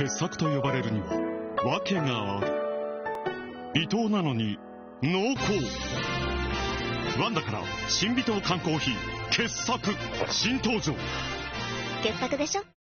傑作と呼ばれるには訳がある。微糖なのに濃厚。ワンダから新微糖缶コーヒー。傑作。新登場。傑作でしょ？